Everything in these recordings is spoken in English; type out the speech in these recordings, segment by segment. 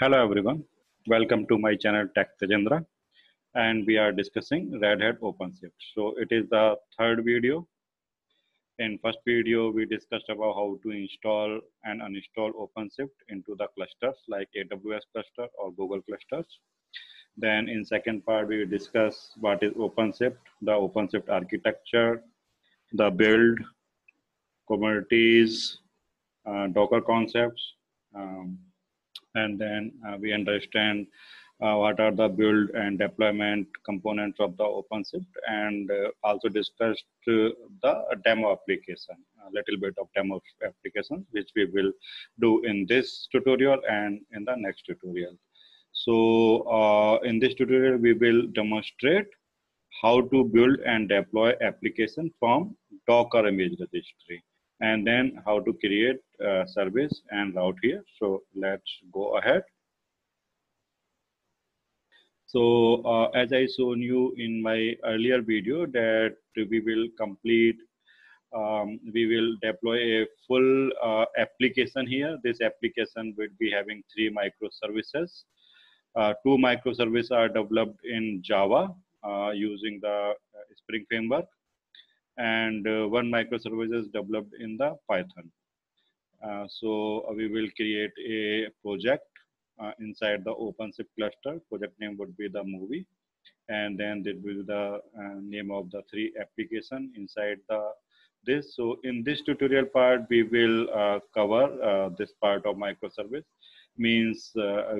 Hello everyone, welcome to my channel Tech Tejendra and we are discussing Red Hat OpenShift. So it is the third video. In first video, we discussed about how to install and uninstall OpenShift into the clusters like AWS cluster or Google clusters. Then in second part, we discuss what is OpenShift, the OpenShift architecture, the build, Kubernetes, uh, Docker concepts, um, and then uh, we understand uh, what are the build and deployment components of the OpenShift and uh, also discussed the demo application, a little bit of demo application, which we will do in this tutorial and in the next tutorial. So in this tutorial, we will demonstrate how to build and deploy application from Docker image registry and then how to create a service and route here. So let's go ahead. So uh, as I shown you in my earlier video that we will complete, um, we will deploy a full uh, application here. This application will be having three microservices. Uh, two microservices are developed in Java uh, using the uh, Spring Framework and uh, one microservice is developed in the Python. Uh, so uh, we will create a project uh, inside the OpenShift cluster. Project name would be the movie, and then that will be the uh, name of the three application inside the this. So in this tutorial part, we will uh, cover this part of microservice. Means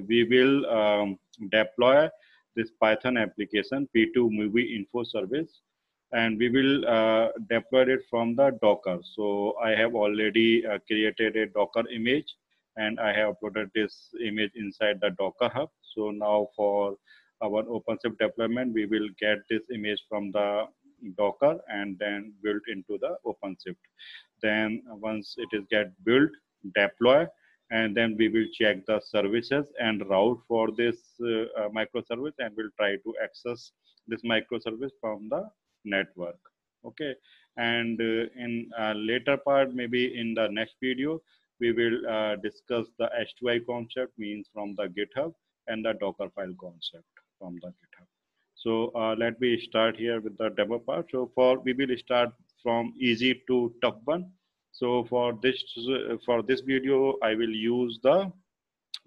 we will um, deploy this Python application P2 movie info service and we will uh, deploy it from the Docker. So I have already uh, created a Docker image and I have uploaded this image inside the Docker Hub. So now for our OpenShift deployment, we will get this image from the Docker and then built into the OpenShift. Then once it is get built, deploy, and then we will check the services and route for this uh, microservice and we'll try to access this microservice from the network. Okay? And uh, in uh, later part maybe in the next video we will uh, discuss the S2I concept means from the github and the docker file concept from the github. So uh, let me start here with the demo part. So for we will start from easy to tough one. So for this for this video i will use the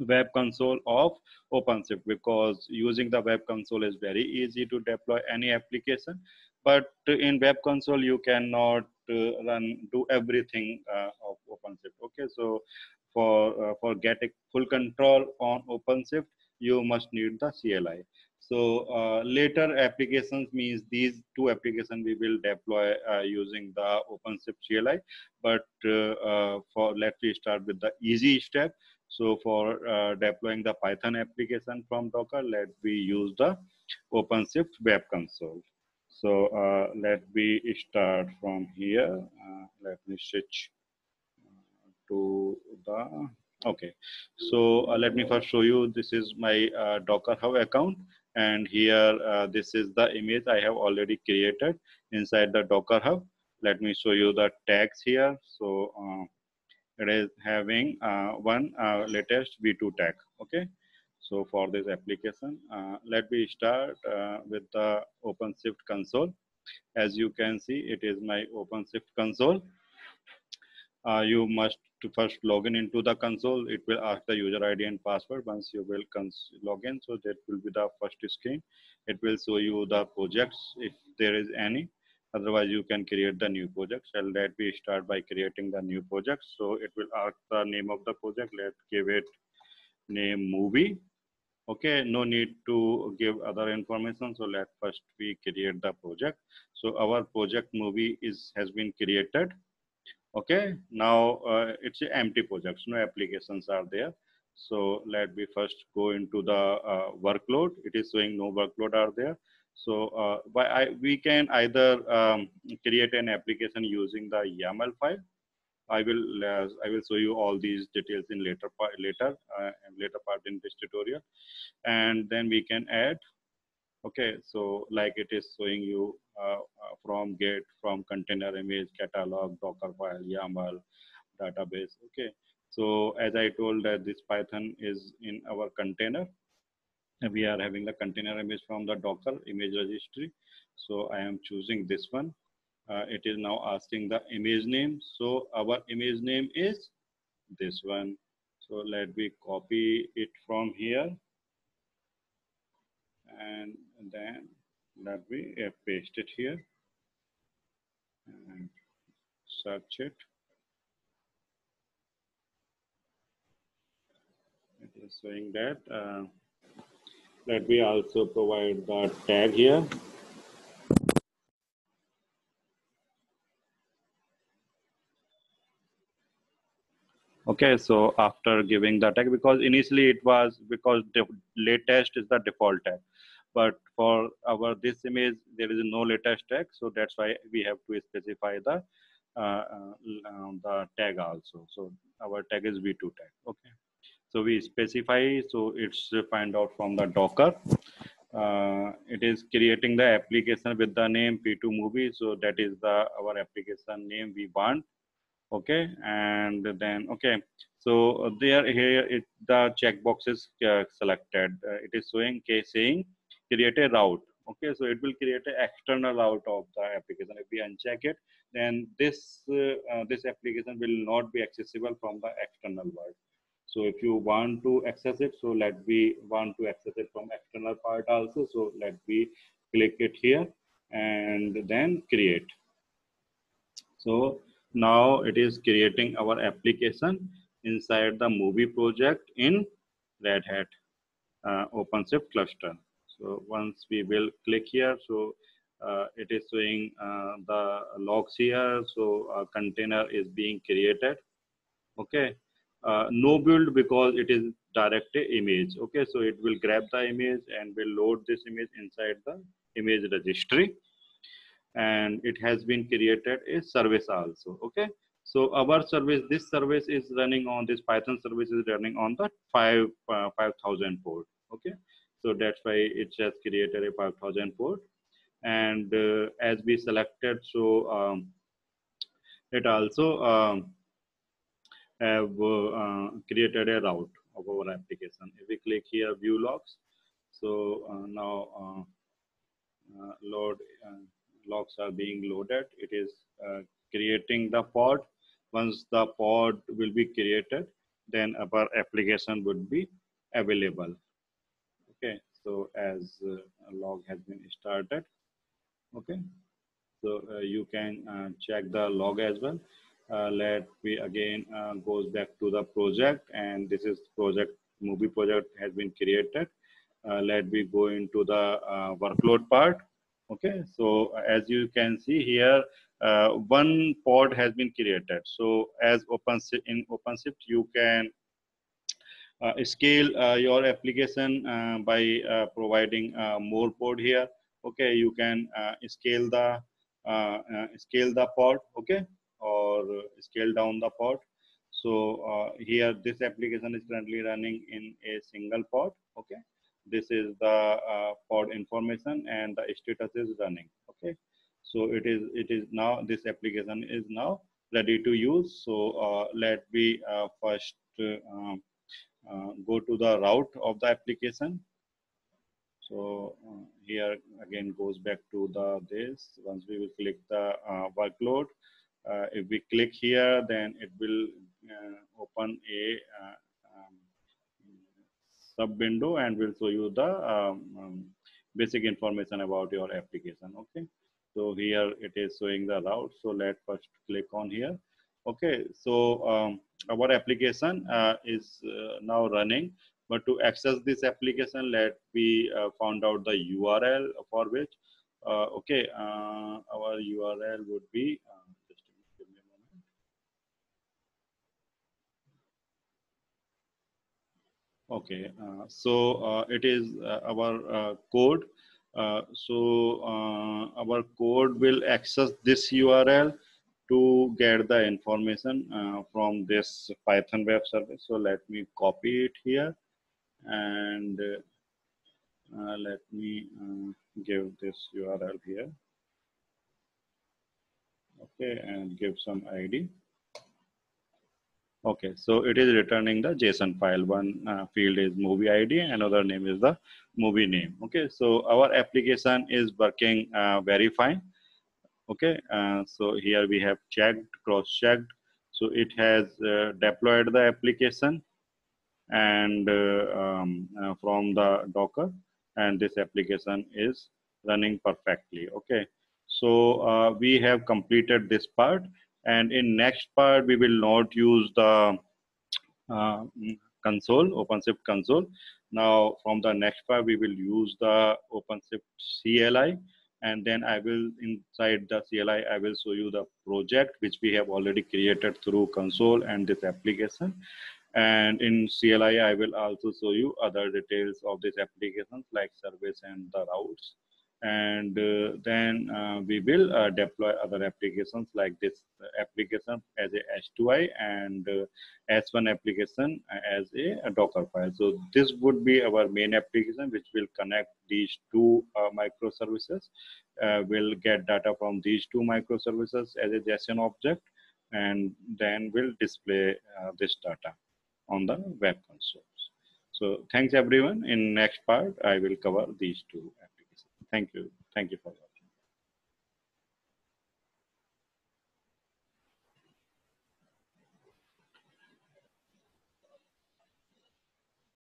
web console of OpenShift because using the web console is very easy to deploy any application but in web console you cannot uh, run do everything uh, of OpenShift. Okay, so for uh, for getting full control on OpenShift, you must need the CLI. So uh, later applications means these two applications we will deploy uh, using the OpenShift CLI. But uh, for let's start with the easy step. So for deploying the Python application from Docker, let we use the OpenShift Web Console. So uh, let me start from here. Uh, let me switch uh, to the, okay. So uh, let me first show you, this is my uh, Docker Hub account. And here, uh, this is the image I have already created inside the Docker Hub. Let me show you the tags here. So it is having one latest V2 tag, okay? So for this application, uh, let me start uh, with the OpenShift console. As you can see, it is my OpenShift console. Uh, you must to first log in into the console. It will ask the user ID and password once you will log in. So that will be the first screen. It will show you the projects if there is any. Otherwise, you can create the new project. So let me start by creating the new project. So it will ask the name of the project. Let's give it name movie okay no need to give other information so let first we create the project. So our project movie is has been created. Okay now uh, it's empty project no applications are there. So let me first go into the uh, workload. It is showing no workload are there. So uh, by I, we can either um, create an application using the YAML file I will uh, I will show you all these details in later part later uh, later part in this tutorial, and then we can add. Okay, so like it is showing you uh, uh from Git, from container image, catalog, Docker file, YAML, database. Okay, So as I told that this Python is in our container. We are having the container image from the Docker image registry. So I am choosing this one. Uh, it is now asking the image name. So our image name is this one. So let me copy it from here. And then let me uh, paste it here and search it. It is saying that. Uh, let me also provide the tag here. Okay, so after giving the tag, because initially it was because the latest is the default tag, but for our this image there is no latest tag, so that's why we have to specify the uh, uh, the tag also. So our tag is v2 tag. Okay, so we specify so it's find out from the Docker. Uh, it is creating the application with the name p2 movie. So that is the our application name we want okay and then okay. So there here it the checkbox is uh, selected. Uh, it is showing okay, saying create a route. Okay so it will create an external route of the application. If we uncheck it then this uh, uh, this application will not be accessible from the external world. So if you want to access it so let me want to access it from external part also. So let me click it here and then create. So now it is creating our application inside the movie project in Red Hat uh, OpenShift cluster. So once we will click here, so uh, it is showing uh, the logs here. So a container is being created. Okay. Uh, no build because it is direct image. Okay. So it will grab the image and will load this image inside the image registry and it has been created a service also okay? So our service this service is running on this python service is running on the 5 uh, 5000 port okay? So that's why it has created a 5000 port. And uh, as we selected so um, it also um, have uh, created a route of our application. If we click here view logs so uh, now uh, uh, load logs are being loaded. It is uh, creating the pod. Once the pod will be created, then our application would be available. Okay, so as uh, log has been started, okay, so uh, you can uh, check the log as well. Uh, let me again uh, goes back to the project and this is project movie project has been created. let me go into the workload part Okay, so as you can see here, uh, one pod has been created. So as open in OpenShift, you can uh, scale uh, your application uh, by uh, providing uh, more pod here. Okay, you can scale the scale the pod. Okay, or scale down the pod. So here, this application is currently running in a single pod. Okay, this is the uh, pod information and the status is running okay? So it is it is now this application is now ready to use. So uh, let me uh, first uh, um, uh, go to the route of the application. So uh, here again goes back to the this. Once we will click the workload if we click here then it will open a sub window and will show you the um, um, basic information about your application okay? So here it is showing the route so let first click on here okay? So um, our application uh, is uh, now running but to access this application let me uh, found out the url for which uh, okay uh, our url would be uh, Okay, uh, so uh, it is uh, our uh, code. Uh, so uh, our code will access this URL to get the information from this Python web service. So let me copy it here and let me give this URL here. Okay, and give some ID. Okay, so it is returning the JSON file. One uh, field is movie ID, another name is the movie name. Okay, so our application is working uh, very fine. Okay, uh, so here we have checked, cross-checked. So it has uh, deployed the application and uh, um, uh, from the Docker, and this application is running perfectly. Okay, so we have completed this part and in next part, we will not use the uh, console, OpenShift console. Now from the next part, we will use the OpenShift CLI and then I will inside the CLI, I will show you the project which we have already created through console and this application. And in CLI, I will also show you other details of this application like service and the routes and uh, then uh, we will uh, deploy other applications like this application as a S2I and s1 application as a, a, docker file so this would be our main application which will connect these two microservices will get data from these two microservices as a json object and then we'll display uh, this data on the web console. So thanks everyone. In next part, I will cover these two Thank you. Thank you for that.